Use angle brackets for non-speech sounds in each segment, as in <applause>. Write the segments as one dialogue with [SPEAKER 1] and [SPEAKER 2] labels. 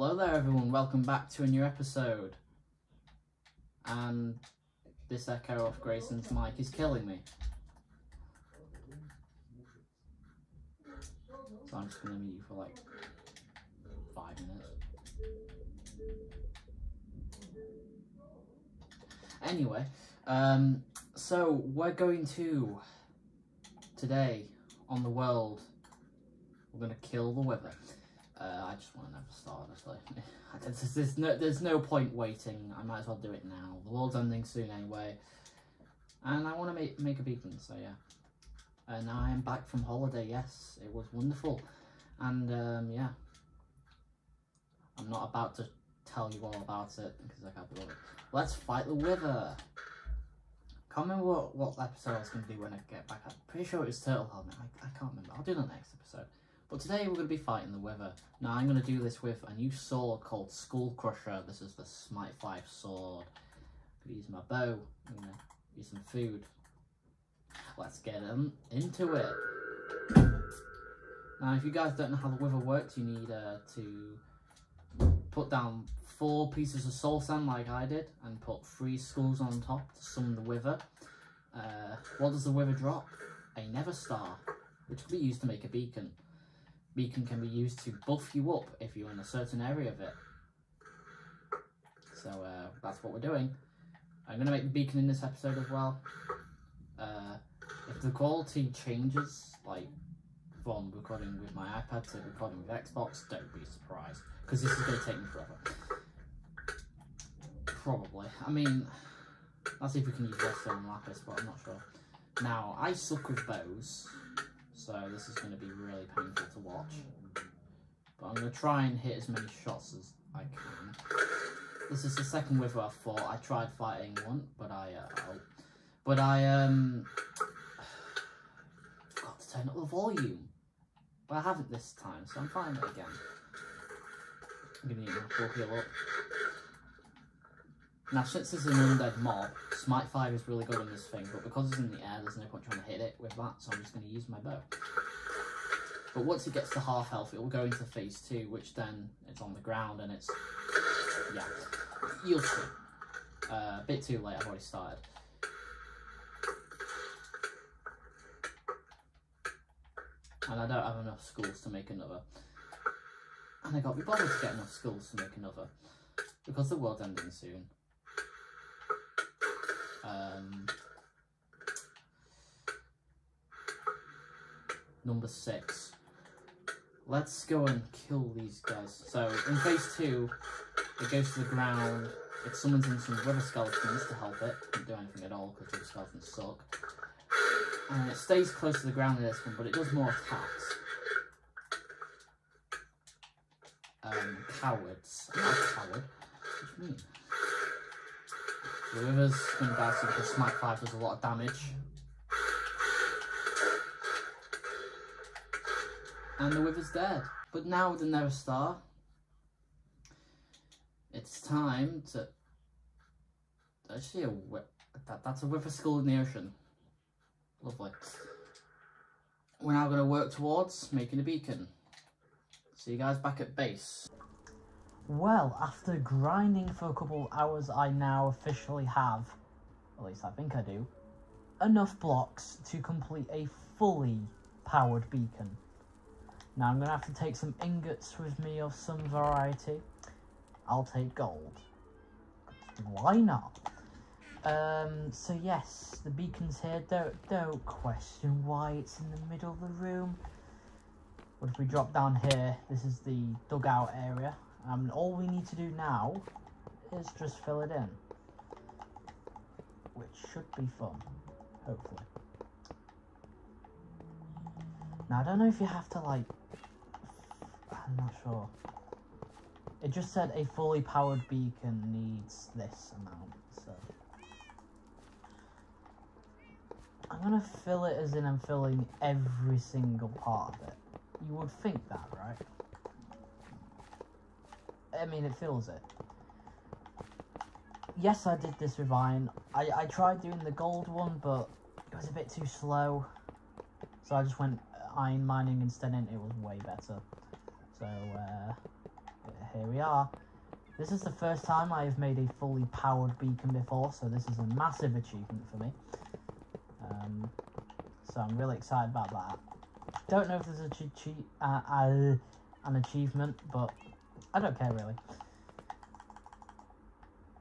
[SPEAKER 1] Hello there everyone, welcome back to a new episode. And this echo of Grayson's mic is killing me. So I'm just gonna mute you for like five minutes. Anyway, um, so we're going to today on the world. We're gonna kill the wither. Uh, I just want to never start, honestly. <laughs> there's, there's, no, there's no point waiting. I might as well do it now. The world's ending soon anyway. And I want to make, make a beacon, so yeah. And I am back from holiday, yes. It was wonderful. And um, yeah. I'm not about to tell you all about it because I can't do it. Let's fight the wither. Can't remember what, what episode I was going to do when I get back. I'm pretty sure it was Turtle Helmet. I, I can't remember. I'll do the next episode. But today we're going to be fighting the Wither. Now I'm going to do this with a new sword called Skull Crusher. This is the Smite 5 sword. I'm going to use my bow. I'm going to use some food. Let's get them into it. Now if you guys don't know how the Wither works, you need uh, to put down four pieces of soul sand like I did and put three skulls on top to summon the Wither. Uh, what does the Wither drop? A Nether Star, which will be used to make a beacon beacon can be used to buff you up if you're in a certain area of it. So uh, that's what we're doing. I'm going to make the beacon in this episode as well. Uh, if the quality changes, like from recording with my iPad to recording with Xbox, don't be surprised. Because this is going to take me forever. Probably. I mean, let's see if we can use redstone lapis, but I'm not sure. Now, I suck with bows so this is going to be really painful to watch. But I'm going to try and hit as many shots as I can. This is the second wither I've fought. I tried fighting one, but I, uh, oh, but I, um, <sighs> forgot to turn up the volume. But I haven't this time, so I'm fine again. I'm going to need a full heal up. Now, since this is an undead mob, Smite 5 is really good on this thing, but because it's in the air, there's no point trying to hit it with that, so I'm just going to use my bow. But once it gets to half health, it will go into phase 2, which then it's on the ground, and it's, yeah, you'll see. Uh, a bit too late, I've already started. And I don't have enough skulls to make another. And I got be bothered to get enough skulls to make another. Because the world's ending soon. Um, number six. Let's go and kill these guys. So, in phase two, it goes to the ground, it summons in some wither skeletons to help it. Can't do anything at all because wither skeletons suck. And it stays close to the ground in this one, but it does more attacks. Um, cowards. Not coward. What do you mean? The Wither's going to die soon because Smite 5 does a lot of damage. And the Wither's dead. But now with the Nether Star, it's time to... Actually, a, that, that's a Wither skull in the ocean. Lovely. We're now going to work towards making a beacon. See you guys back at base.
[SPEAKER 2] Well, after grinding for a couple hours, I now officially have, at least I think I do, enough blocks to complete a fully powered beacon. Now I'm going to have to take some ingots with me of some variety. I'll take gold. Why not? Um, so yes, the beacon's here. Don't, don't question why it's in the middle of the room. But if we drop down here, this is the dugout area. Um, all we need to do now is just fill it in. Which should be fun, hopefully. Now, I don't know if you have to, like... I'm not sure. It just said a fully powered beacon needs this amount, so... I'm gonna fill it as in I'm filling every single part of it. You would think that, right? I mean, it fills it. Yes, I did this with iron. I, I tried doing the gold one, but it was a bit too slow. So I just went iron mining instead and it was way better. So, uh, here we are. This is the first time I have made a fully powered beacon before, so this is a massive achievement for me. Um, so I'm really excited about that. Don't know if there's a uh, uh, an achievement, but I don't care really.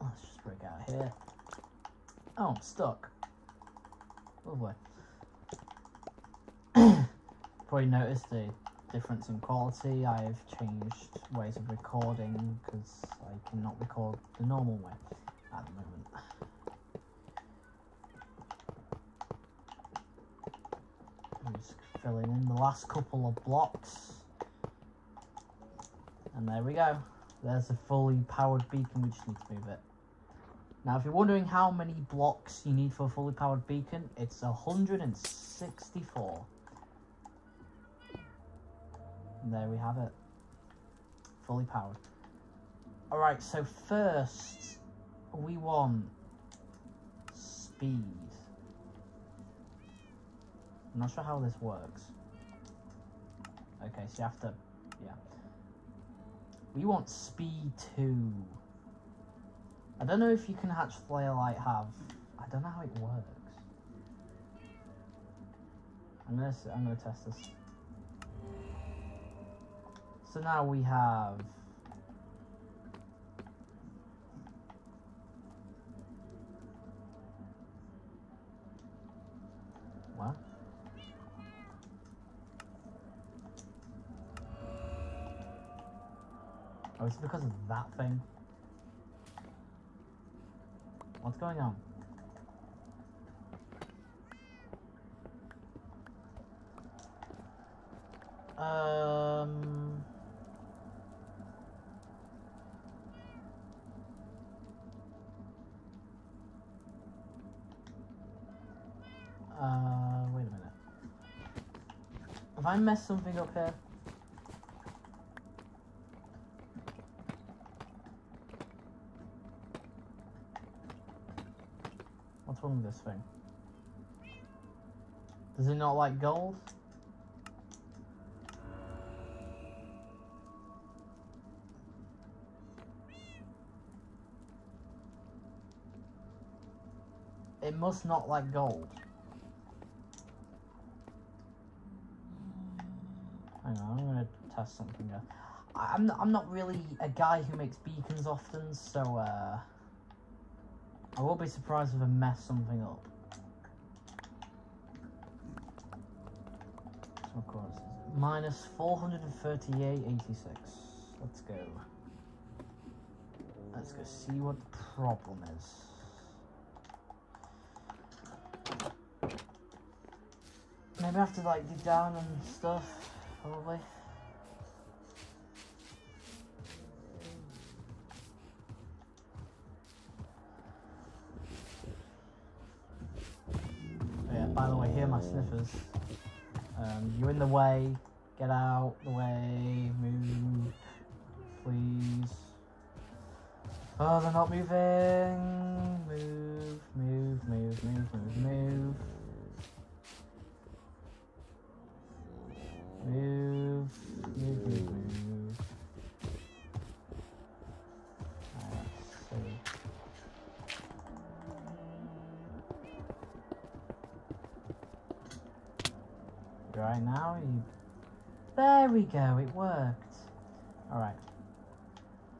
[SPEAKER 2] Let's just break out of here. Oh, I'm stuck. Oh, Lovely. <coughs> Probably noticed the difference in quality. I've changed ways of recording because I cannot record the normal way at the moment. I'm just filling in the last couple of blocks. And there we go. There's a fully powered beacon, we just need to move it. Now, if you're wondering how many blocks you need for a fully powered beacon, it's 164. And there we have it. Fully powered. Alright, so first, we want speed. I'm not sure how this works. Okay, so you have to, yeah. We want speed 2. I don't know if you can hatch flare light have. I don't know how it works. I'm gonna I'm gonna test this. So now we have it's because of that thing. What's going on? Um. Uh, wait a minute. Have I messed something up here? What's this thing? Does it not like gold? It must not like gold. Hang on, I'm gonna test something. I'm not, I'm not really a guy who makes beacons often, so uh, I won't be surprised if I mess something up. So course, minus 438.86. Let's go. Let's go see what the problem is. Maybe I have to like dig down and stuff, probably. By the way, here are my sniffers. Um, you're in the way. Get out the way. Move, please. Oh, they're not moving. Move, move, move, move, move, move. Move, move, move, move. Right now, you. There we go, it worked. Alright.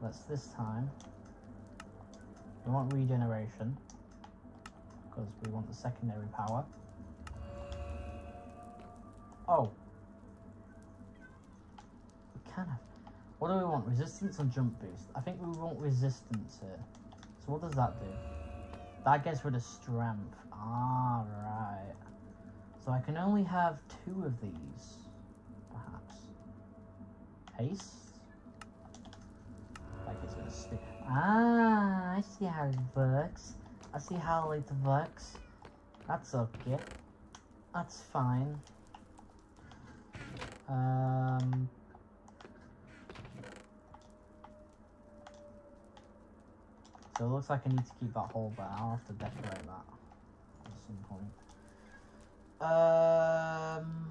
[SPEAKER 2] Let's this time. We want regeneration. Because we want the secondary power. Oh. We can have. What do we want? Resistance or jump boost? I think we want resistance here. So what does that do? That gets rid of strength. Ah, right. So I can only have two of these, perhaps. Haste? Like it's gonna stick. Ah, I see how it works. I see how it works. That's okay. That's fine. Um. So it looks like I need to keep that hole, but I'll have to decorate that at some point. Um,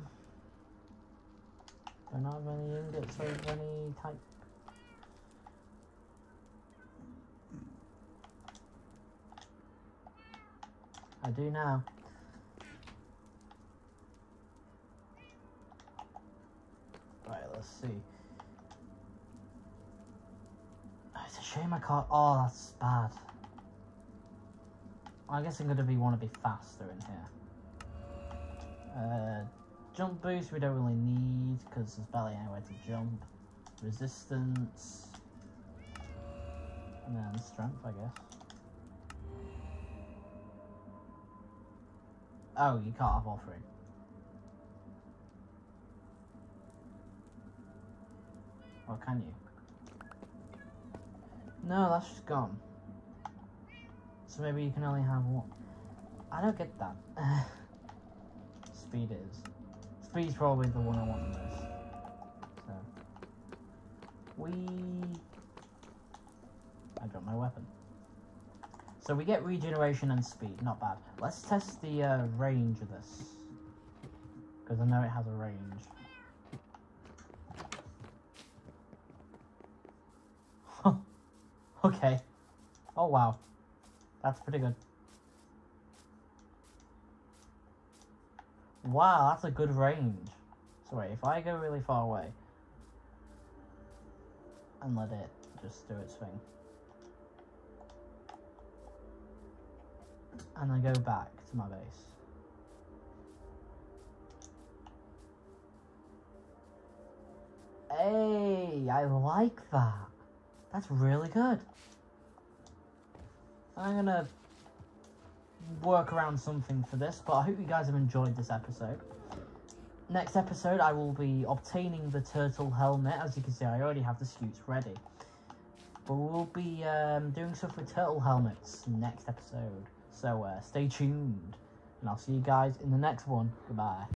[SPEAKER 2] don't have any ingots of any type. I do now. Right, let's see. Oh, it's a shame I can't. Oh, that's bad. I guess I'm going to be want to be faster in here. Uh, jump boost we don't really need because there's barely anywhere to jump. Resistance. And then strength, I guess. Oh, you can't have all three. Or can you? No, that's just gone. So maybe you can only have one. I don't get that. <laughs> Speed is. Speed's probably the one I want the most. So. We. I dropped my weapon. So we get regeneration and speed, not bad. Let's test the uh, range of this. Because I know it has a range. <laughs> okay. Oh wow. That's pretty good. Wow, that's a good range. So if I go really far away and let it just do its thing. And I go back to my base. Hey, I like that. That's really good. I'm gonna work around something for this, but I hope you guys have enjoyed this episode. Next episode, I will be obtaining the turtle helmet. As you can see, I already have the suits ready. But we'll be um, doing stuff with turtle helmets next episode. So uh, stay tuned, and I'll see you guys in the next one. Goodbye.